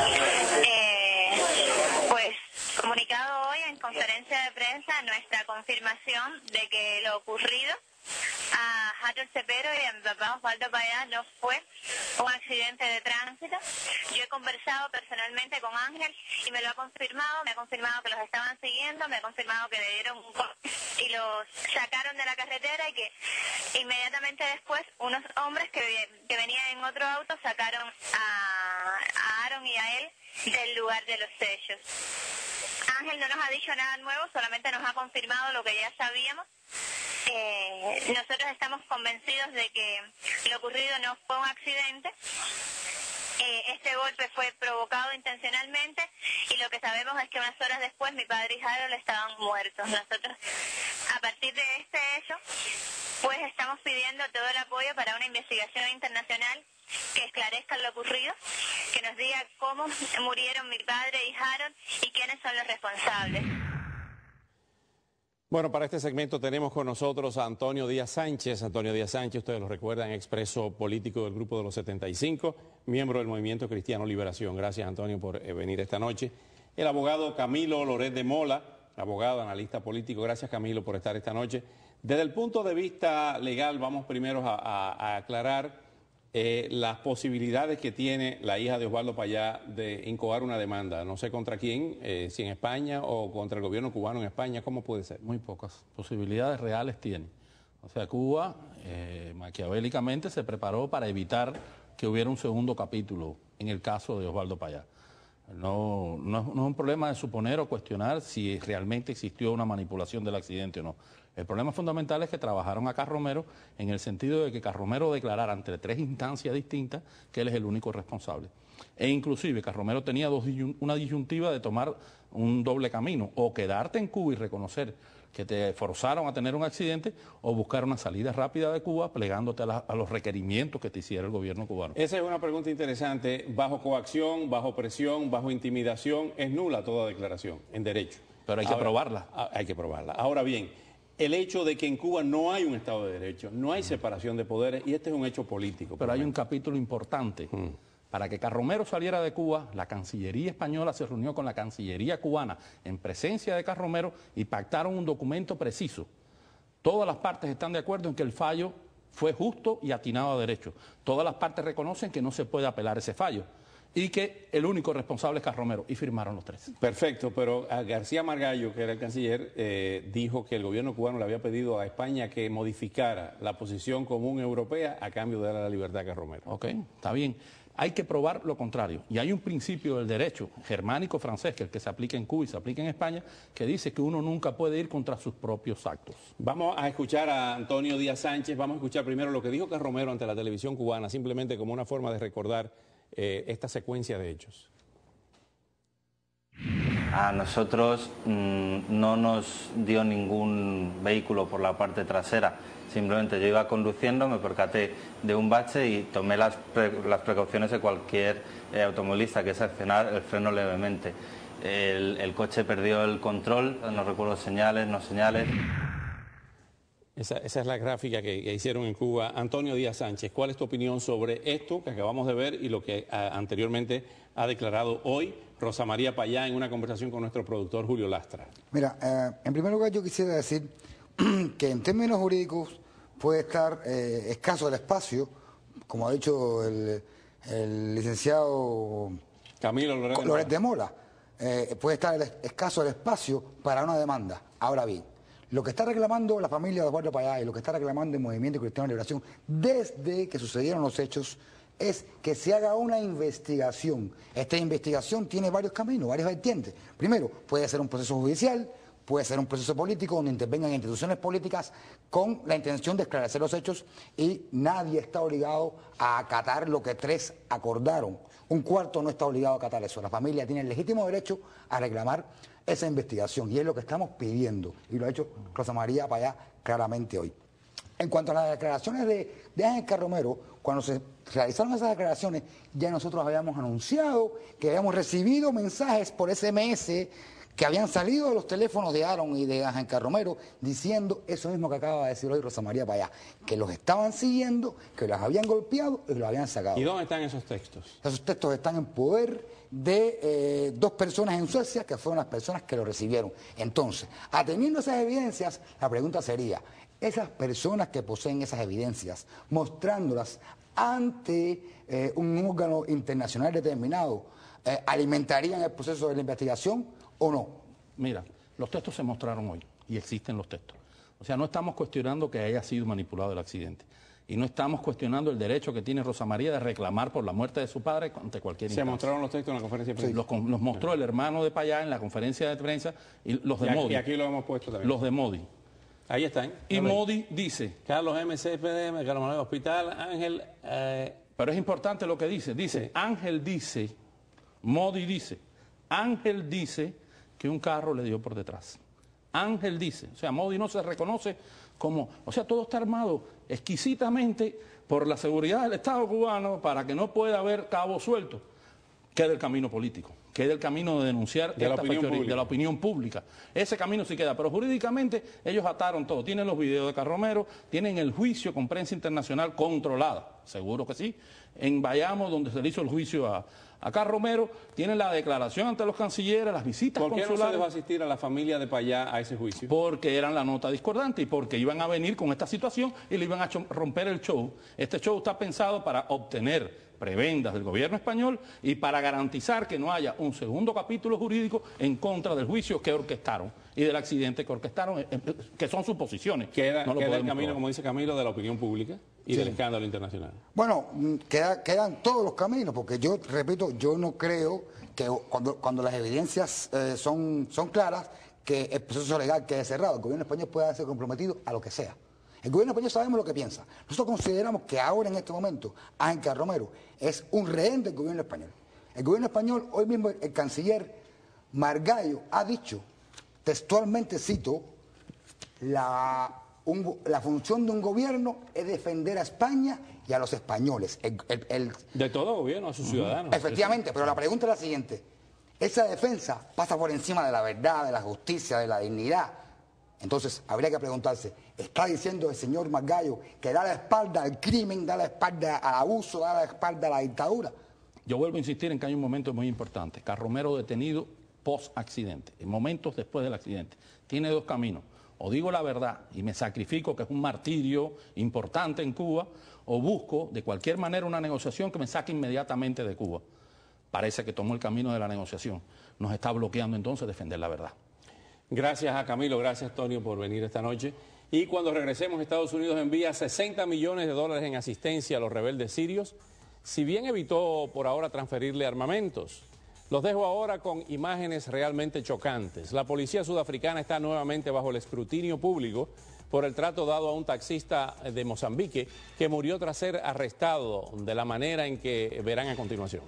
Eh, pues comunicado hoy en conferencia de prensa nuestra confirmación de que lo ocurrido a Harold Cepero y a mi papá Osvaldo Payá no fue un accidente de tránsito. Yo he conversado personalmente con Ángel y me lo ha confirmado, me ha confirmado que los estaban siguiendo, me ha confirmado que le dieron un y los sacaron de la carretera y que inmediatamente después unos hombres que, que venían en otro auto sacaron a, a Aaron y a él del lugar de los hechos. Ángel no nos ha dicho nada nuevo, solamente nos ha confirmado lo que ya sabíamos eh, nosotros estamos convencidos de que lo ocurrido no fue un accidente. Eh, este golpe fue provocado intencionalmente y lo que sabemos es que unas horas después mi padre y Harold estaban muertos. Nosotros, a partir de este hecho, pues estamos pidiendo todo el apoyo para una investigación internacional que esclarezca lo ocurrido, que nos diga cómo murieron mi padre y Harold y quiénes son los responsables. Bueno, para este segmento tenemos con nosotros a Antonio Díaz Sánchez. Antonio Díaz Sánchez, ustedes lo recuerdan, expreso político del Grupo de los 75, miembro del Movimiento Cristiano Liberación. Gracias, Antonio, por eh, venir esta noche. El abogado Camilo Loret de Mola, abogado, analista político. Gracias, Camilo, por estar esta noche. Desde el punto de vista legal, vamos primero a, a aclarar eh, las posibilidades que tiene la hija de Osvaldo Payá de incoar una demanda, no sé contra quién, eh, si en España o contra el gobierno cubano en España, ¿cómo puede ser? Muy pocas posibilidades reales tiene. O sea, Cuba eh, maquiavélicamente se preparó para evitar que hubiera un segundo capítulo en el caso de Osvaldo Payá. No, no, no, es un problema de suponer o cuestionar si realmente existió una manipulación del accidente o no. El problema fundamental es que trabajaron a Carromero en el sentido de que Carromero declarara entre tres instancias distintas que él es el único responsable. E inclusive Carromero tenía una disyuntiva de tomar un doble camino, o quedarte en Cuba y reconocer que te forzaron a tener un accidente o buscar una salida rápida de Cuba plegándote a, a, los requerimientos que te hiciera el gobierno cubano. Esa es una pregunta interesante. Bajo coacción, bajo presión, bajo intimidación, es nula toda declaración en derecho. Pero hay que probarla. Ah, hay que probarla. Ahora bien, el hecho de que en Cuba no hay un Estado de Derecho, no hay separación de poderes y este es un hecho político. Pero hay un capítulo importante. Para que Carromero saliera de Cuba, la Cancillería española se reunió con la Cancillería cubana en presencia de Carromero y pactaron un documento preciso. Todas las partes están de acuerdo en que el fallo fue justo y atinado a derecho. Todas las partes reconocen que no se puede apelar ese fallo y que el único responsable es Carromero, y firmaron los tres. Perfecto, pero García Margallo, que era el canciller, eh, dijo que el gobierno cubano le había pedido a España que modificara la posición común europea a cambio de la libertad a Carromero. Ok, está bien. Hay que probar lo contrario. Y hay un principio del derecho germánico francés, que es el que se aplica en Cuba y se aplica en España, que dice que uno nunca puede ir contra sus propios actos. Vamos a escuchar a Antonio Díaz Sánchez, vamos a escuchar primero lo que dijo Carromero ante la televisión cubana, simplemente como una forma de recordar eh, esta secuencia de hechos? A nosotros mmm, no nos dio ningún vehículo por la parte trasera, simplemente yo iba conduciendo, me percaté de un bache y tomé las, las precauciones de cualquier eh, automovilista, que es accionar el freno levemente. El, el coche perdió el control, no recuerdo señales, no señales. Esa, esa, es la gráfica que, que, hicieron en Cuba. Antonio Díaz Sánchez, ¿cuál es tu opinión sobre esto que acabamos de ver y lo que a, anteriormente ha declarado hoy Rosa María Payá en una conversación con nuestro productor Julio Lastra? Mira, eh, en primer lugar yo quisiera decir que en términos jurídicos puede estar eh, escaso el espacio, como ha dicho el, el licenciado Camilo Loret de, Loret de Mola, eh, puede estar el, escaso el espacio para una demanda. Ahora bien, lo que está reclamando la familia de Osvaldo Payá y lo que está reclamando el Movimiento Cristiano de Liberación desde que sucedieron los hechos es que se haga una investigación. Esta investigación tiene varios caminos, varias vertientes. Primero, puede ser un proceso judicial, puede ser un proceso político donde intervengan instituciones políticas con la intención de esclarecer los hechos y nadie está obligado a acatar lo que tres acordaron. Un cuarto no está obligado a acatar eso. La familia tiene el legítimo derecho a reclamar esa investigación. Y es lo que estamos pidiendo. Y lo ha hecho Rosa María Payá claramente hoy. En cuanto a las declaraciones de, de Ángel Carromero, cuando se realizaron esas declaraciones, ya nosotros habíamos anunciado que habíamos recibido mensajes por SMS que habían salido de los teléfonos de Aaron y de Ángel Carromero diciendo eso mismo que acaba de decir hoy Rosa María Payá, que los estaban siguiendo, que los habían golpeado y los habían sacado. ¿Y dónde están esos textos? Esos textos están en poder de eh, dos personas en Suecia que fueron las personas que lo recibieron. Entonces, atendiendo esas evidencias, la pregunta sería, esas personas que poseen esas evidencias, mostrándolas ante eh, un órgano internacional determinado, eh, ¿alimentarían el proceso de la investigación o no? Mira, los textos se mostraron hoy y existen los textos. O sea, no estamos cuestionando que haya sido manipulado el accidente. Y no estamos cuestionando el derecho que tiene Rosa María de reclamar por la muerte de su padre ante cualquier Se mostraron los textos en la conferencia de prensa. Los, los mostró el hermano de Payá en la conferencia de prensa y los de y aquí, Modi. y aquí lo hemos puesto también. Los de Modi. Ahí están. Y. Modi dice, Carlos MCPDM, Carlos Manuel Hospital, Ángel... eh, pero es importante lo que dice, dice, Ángel dice, Modi dice, Ángel dice que un carro le dio por detrás. Ángel dice, o sea, Modi no se reconoce como, o sea, todo está armado exquisitamente por la seguridad del Estado cubano para que no pueda haber cabo suelto. Queda el camino político, queda el camino de denunciar De la opinión pública. de la opinión pública. Ese camino sí queda, pero jurídicamente ellos ataron todo. Tienen los videos de Carromero, tienen el juicio con prensa internacional controlada, seguro que sí. En Bayamo, donde se le hizo el juicio a, a Carromero, tienen la declaración ante los cancilleres, las visitas ¿Por qué no se consulares. dejó asistir a la familia de Payá a ese juicio? Porque eran la nota discordante y porque iban a venir con esta situación y le iban a romper el show. Este show está pensado para obtener prebendas del gobierno español y para garantizar que no haya un segundo capítulo jurídico en contra del juicio que orquestaron y del accidente que orquestaron, eh, eh, que son suposiciones. Queda, No lo queda el camino, probar. como dice Camilo, de la opinión pública y del escándalo internacional. Bueno, mm, queda- quedan todos los caminos, porque yo, repito, yo no creo que cuando, cuando las evidencias eh, son, son claras, que el proceso legal quede cerrado. El gobierno español puede ser comprometido a lo que sea. El gobierno español sabemos lo que piensa. Nosotros consideramos que ahora, en este momento, Ángel Romero es un rehén del gobierno español. El gobierno español, hoy mismo el canciller Margallo ha dicho, textualmente cito, la, un- la función de un gobierno es defender a España y a los españoles. El- el- el- De todo gobierno, a sus ciudadanos. efectivamente, pero la pregunta es la siguiente. Esa defensa pasa por encima de la verdad, de la justicia, de la dignidad. Entonces, habría que preguntarse, ¿está diciendo el señor Margallo que da la espalda al crimen, da la espalda al abuso, da la espalda a la dictadura? Yo vuelvo a insistir en que hay un momento muy importante. Carromero detenido post-accidente, en momentos después del accidente. Tiene dos caminos. O digo la verdad y me sacrifico, que es un martirio importante en Cuba, o busco de cualquier manera una negociación que me saque inmediatamente de Cuba. Parece que tomó el camino de la negociación. Nos está bloqueando entonces defender la verdad. Gracias a Camilo, gracias Antonio por venir esta noche. Y cuando regresemos, Estados Unidos envía 60 millones de dólares en asistencia a los rebeldes sirios, si bien evitó por ahora transferirle armamentos. Los dejo ahora con imágenes realmente chocantes. La policía sudafricana está nuevamente bajo el escrutinio público por el trato dado a un taxista de Mozambique que murió tras ser arrestado de la manera en que verán a continuación.